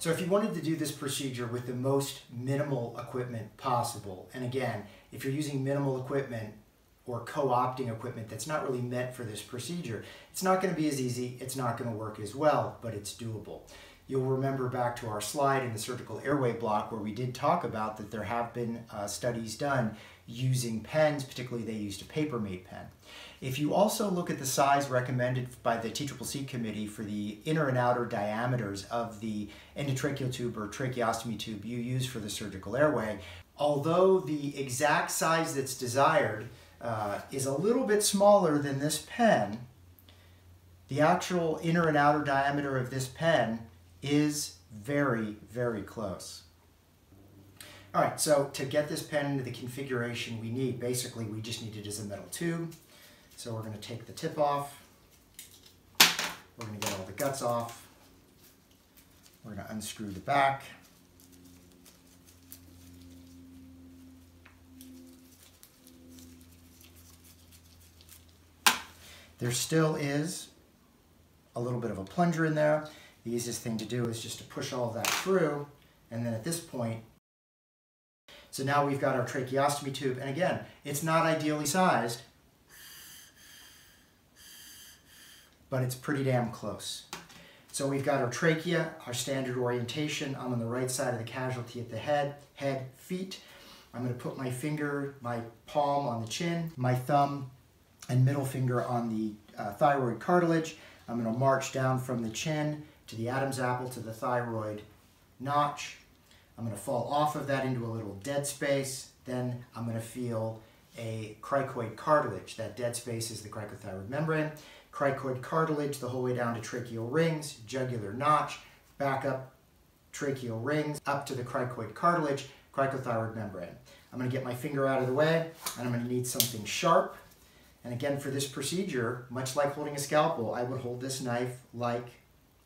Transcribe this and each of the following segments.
So if you wanted to do this procedure with the most minimal equipment possible, and again, if you're using minimal equipment or co-opting equipment that's not really meant for this procedure, it's not going to be as easy, it's not going to work as well, but it's doable. You'll remember back to our slide in the surgical airway block where we did talk about that there have been uh, studies done using pens, particularly they used a Papermate pen. If you also look at the size recommended by the TCCC committee for the inner and outer diameters of the endotracheal tube or tracheostomy tube you use for the surgical airway, although the exact size that's desired uh, is a little bit smaller than this pen, the actual inner and outer diameter of this pen is very, very close. All right, so to get this pen into the configuration we need, basically we just need it as a metal tube. So we're going to take the tip off. We're going to get all the guts off. We're going to unscrew the back. There still is a little bit of a plunger in there. The easiest thing to do is just to push all that through, and then at this point, so now we've got our tracheostomy tube, and again, it's not ideally sized, but it's pretty damn close. So we've got our trachea, our standard orientation. I'm on the right side of the casualty at the head, head, feet. I'm going to put my finger, my palm on the chin, my thumb and middle finger on the uh, thyroid cartilage. I'm going to march down from the chin to the Adam's apple to the thyroid notch. I'm going to fall off of that into a little dead space. Then I'm going to feel a cricoid cartilage. That dead space is the cricothyroid membrane cricoid cartilage the whole way down to tracheal rings, jugular notch, back up tracheal rings, up to the cricoid cartilage, cricothyroid membrane. I'm going to get my finger out of the way, and I'm going to need something sharp. And again, for this procedure, much like holding a scalpel, I would hold this knife like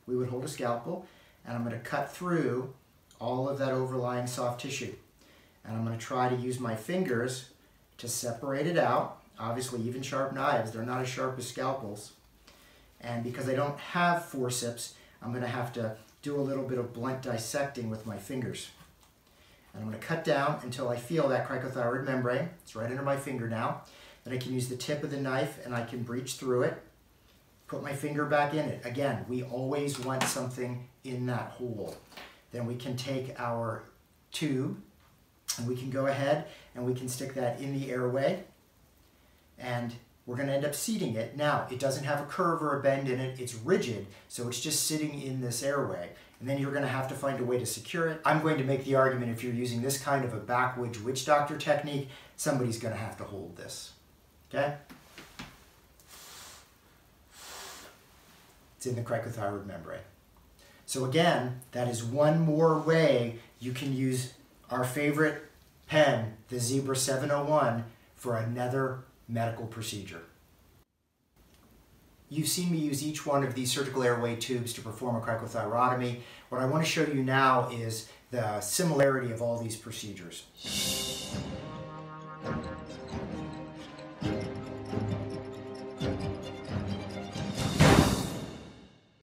we would hold a scalpel, and I'm going to cut through all of that overlying soft tissue. And I'm going to try to use my fingers to separate it out Obviously, even sharp knives, they're not as sharp as scalpels. And because I don't have forceps, I'm going to have to do a little bit of blunt dissecting with my fingers. And I'm going to cut down until I feel that cricothyroid membrane. It's right under my finger now. Then I can use the tip of the knife and I can breach through it. Put my finger back in it. Again, we always want something in that hole. Then we can take our tube and we can go ahead and we can stick that in the airway and we're going to end up seating it. Now, it doesn't have a curve or a bend in it. It's rigid, so it's just sitting in this airway. And then you're going to have to find a way to secure it. I'm going to make the argument if you're using this kind of a backwoods witch doctor technique, somebody's going to have to hold this. Okay? It's in the cricothyroid membrane. So again, that is one more way you can use our favorite pen, the Zebra 701, for another medical procedure. You've seen me use each one of these surgical airway tubes to perform a cricothyrotomy. What I want to show you now is the similarity of all these procedures.